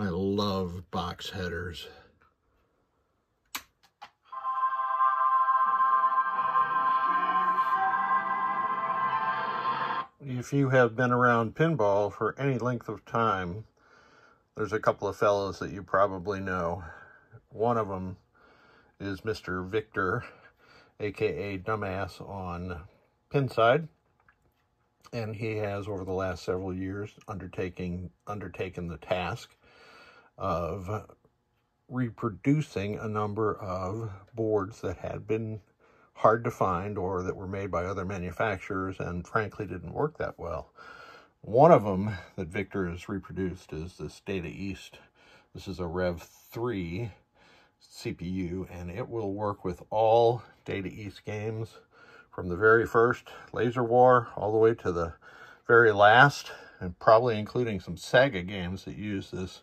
I love box headers. If you have been around pinball for any length of time, there's a couple of fellows that you probably know. One of them is Mr. Victor, aka Dumbass on Pinside. And he has, over the last several years, undertaking undertaken the task of reproducing a number of boards that had been hard to find or that were made by other manufacturers and frankly didn't work that well. One of them that Victor has reproduced is this Data East. This is a Rev 3 CPU and it will work with all Data East games from the very first Laser War all the way to the very last and probably including some Sega games that use this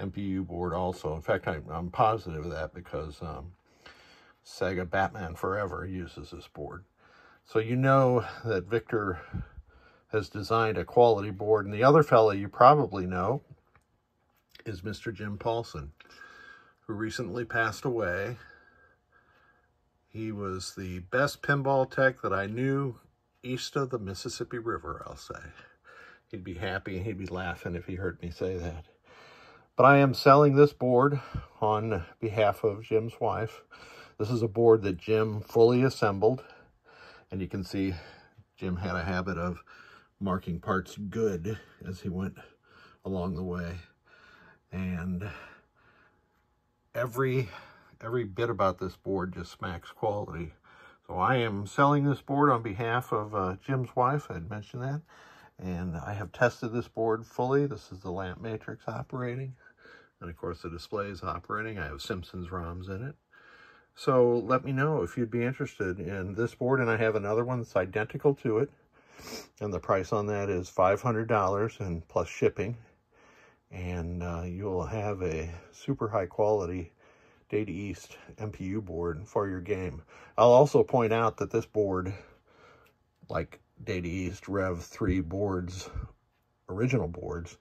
MPU board also. In fact, I, am positive of that because um, Sega Batman Forever uses this board. So you know that Victor has designed a quality board. And the other fella you probably know is Mr. Jim Palson, who recently passed away. He was the best pinball tech that I knew east of the Mississippi River, I'll say. He'd be happy and he'd be laughing if he heard me say that. But I am selling this board on behalf of Jim's wife. This is a board that Jim fully assembled. And you can see Jim had a habit of marking parts good as he went along the way. And every every bit about this board just smacks quality. So I am selling this board on behalf of uh, Jim's wife. I had mentioned that. And I have tested this board fully. This is the lamp matrix operating. And of course the display is operating. I have Simpsons ROMs in it. So let me know if you'd be interested in this board. And I have another one that's identical to it. And the price on that is $500 and plus shipping. And uh, you'll have a super high quality Data East MPU board for your game. I'll also point out that this board, like Data East Rev 3 boards, original boards,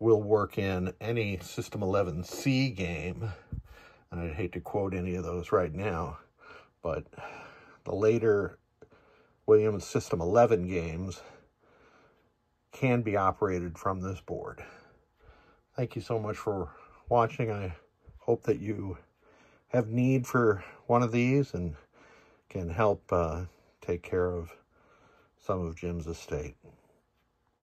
will work in any System 11C game. And I'd hate to quote any of those right now, but the later Williams System 11 games can be operated from this board. Thank you so much for watching. I hope that you have need for one of these and can help uh, take care of some of Jim's estate.